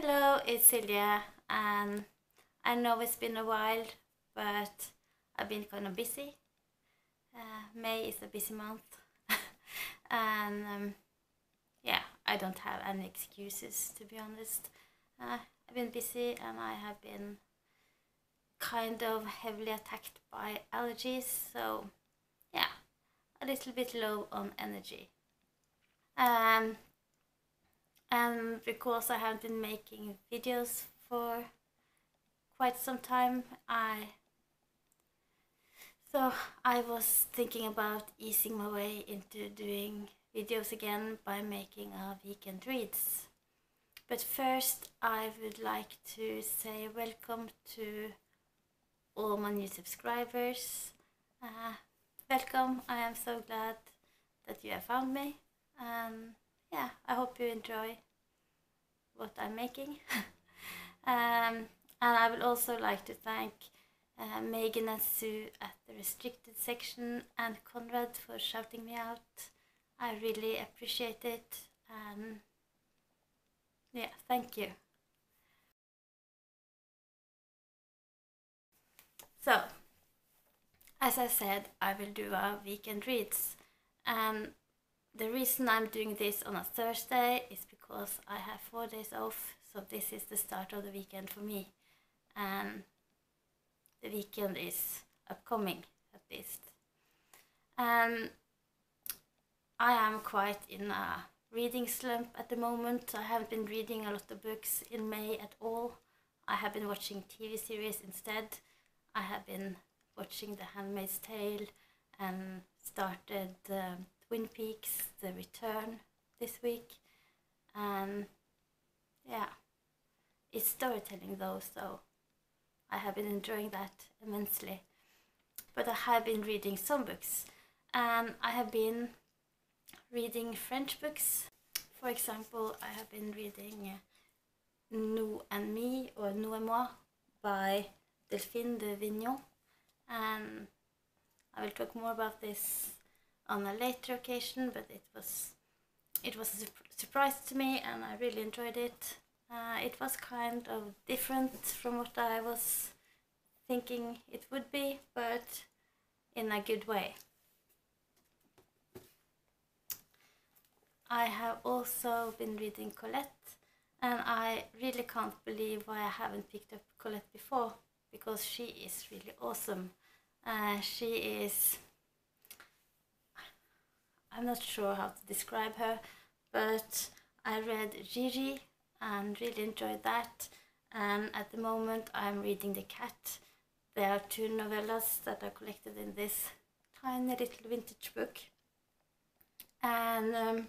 Hello, it's Silje, and I know it's been a while, but I've been kind of busy. Uh, May is a busy month, and um, yeah, I don't have any excuses to be honest. Uh, I've been busy, and I have been kind of heavily attacked by allergies, so yeah, a little bit low on energy. Um, and because I haven't been making videos for quite some time, I so I was thinking about easing my way into doing videos again by making a weekend reads. But first, I would like to say welcome to all my new subscribers. Uh, welcome, I am so glad that you have found me. And yeah, I hope you enjoy what I'm making. um, and I would also like to thank uh, Megan and Sue at the restricted section and Conrad for shouting me out. I really appreciate it. Um, yeah, thank you. So, as I said, I will do a weekend reads. And the reason I'm doing this on a Thursday is because I have four days off, so this is the start of the weekend for me. And the weekend is upcoming at least. And I am quite in a reading slump at the moment. I haven't been reading a lot of books in May at all. I have been watching TV series instead. I have been watching The Handmaid's Tale and started um, Twin Peaks, The Return this week. And yeah, it's storytelling though, so I have been enjoying that immensely. But I have been reading some books, and I have been reading French books. For example, I have been reading uh, No and Me or No et Moi by Delphine de Vigan, and I will talk more about this on a later occasion, but it was it was a surprise to me and I really enjoyed it. Uh, it was kind of different from what I was thinking it would be, but in a good way. I have also been reading Colette, and I really can't believe why I haven't picked up Colette before because she is really awesome. Uh, she is I'm not sure how to describe her, but I read Gigi and really enjoyed that. And at the moment, I'm reading The Cat. There are two novellas that are collected in this tiny little vintage book. And um,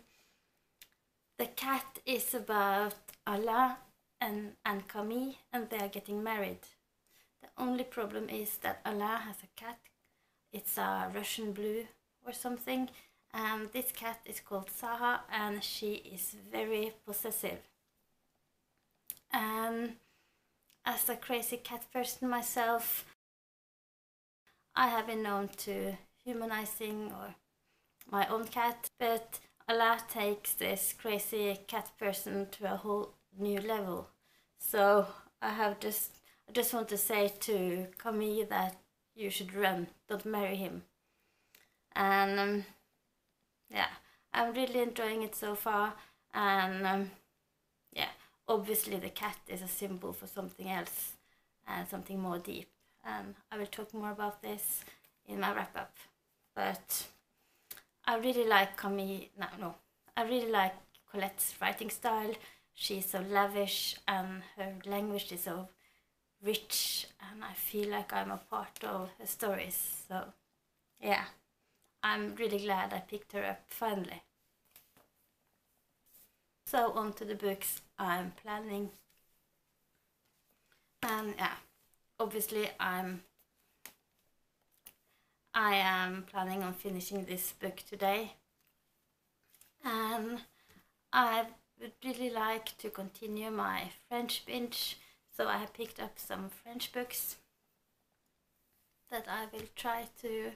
The Cat is about Alain and, and Camille, and they are getting married. The only problem is that Alain has a cat. It's a Russian blue or something and this cat is called Saha and she is very possessive. And as a crazy cat person myself, I have been known to humanizing or my own cat, but Alain takes this crazy cat person to a whole new level. So I have just I just want to say to Camille that you should run, don't marry him. And um, yeah, I'm really enjoying it so far. And um, yeah, obviously the cat is a symbol for something else and something more deep. And I will talk more about this in my wrap up. But I really like Camille. No, no, I really like Colette's writing style. She's so lavish and her language is so rich, and I feel like I'm a part of her stories. So, yeah. I'm really glad I picked her up finally. So on to the books I'm planning. And yeah, obviously I'm I am planning on finishing this book today. And I would really like to continue my French binge, so I picked up some French books that I will try to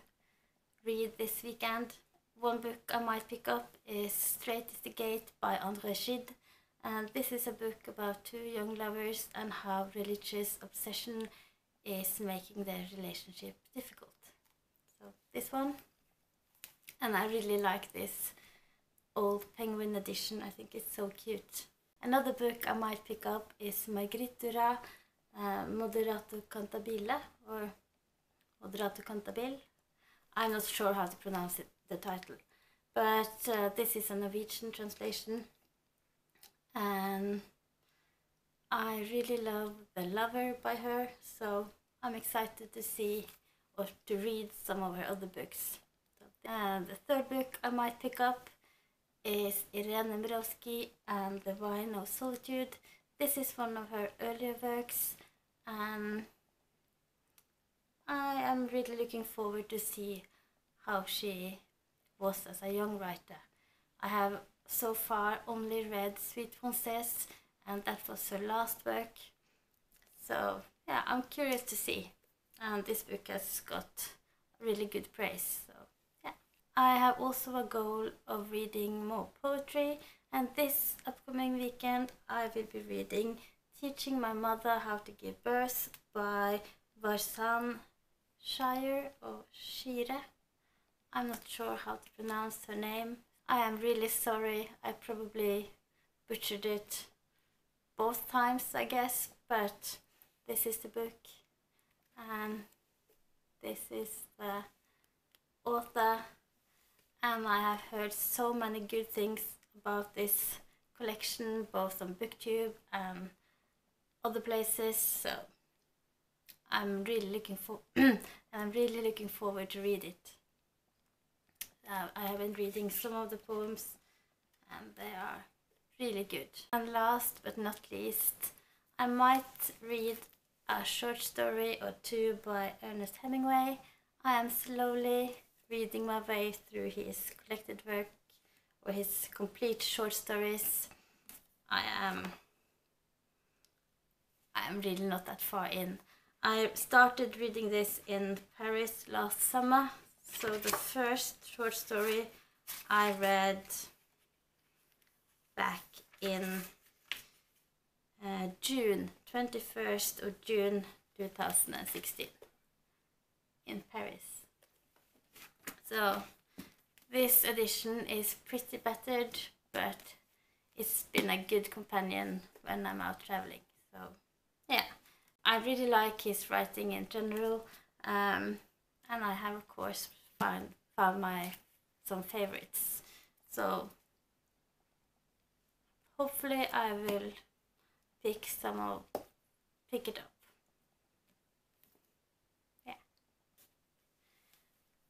read this weekend. One book I might pick up is Strait is the Gate by André Gide. And this is a book about two young lovers and how religious obsession is making their relationship difficult. So this one. And I really like this old penguin edition. I think it's so cute. Another book I might pick up is Marguerite Duras uh, Moderato Cantabile or Moderato Cantabile. I'm not sure how to pronounce it, the title, but uh, this is a Norwegian translation, and I really love The Lover by her, so I'm excited to see or to read some of her other books. And the third book I might pick up is Irène Némirovsky and The Vine of Solitude. This is one of her earlier works, and I am really looking forward to see how she was as a young writer. I have so far only read Suite Française and that was her last work. So yeah, I'm curious to see. And this book has got really good praise. So yeah. I have also a goal of reading more poetry and this upcoming weekend I will be reading Teaching My Mother How to Give Birth by Warsan Shire or Shire. I'm not sure how to pronounce her name. I am really sorry. I probably butchered it both times, I guess, but this is the book and this is the author and I have heard so many good things about this collection both on booktube and other places so I'm really looking for I'm really looking forward to read it. Uh, I have been reading some of the poems and they are really good. And last but not least, I might read a short story or two by Ernest Hemingway. I am slowly reading my way through his collected work or his complete short stories. I am I am really not that far in. I started reading this in Paris last summer. So the first short story I read back in uh, June, 21st of June 2016 in Paris. So this edition is pretty battered, but it's been a good companion when I'm out traveling. I really like his writing in general, um, and I have of course found found my some favorites. So hopefully I will pick some of pick it up. Yeah.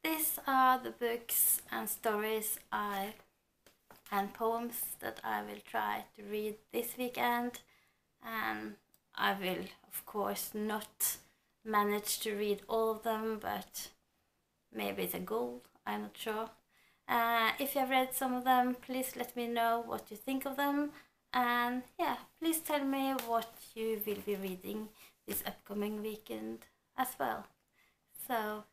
These are the books and stories I and poems that I will try to read this weekend and I will, of course, not manage to read all of them, but maybe it's a goal, I'm not sure. Uh, if you have read some of them, please let me know what you think of them. And yeah, please tell me what you will be reading this upcoming weekend as well. So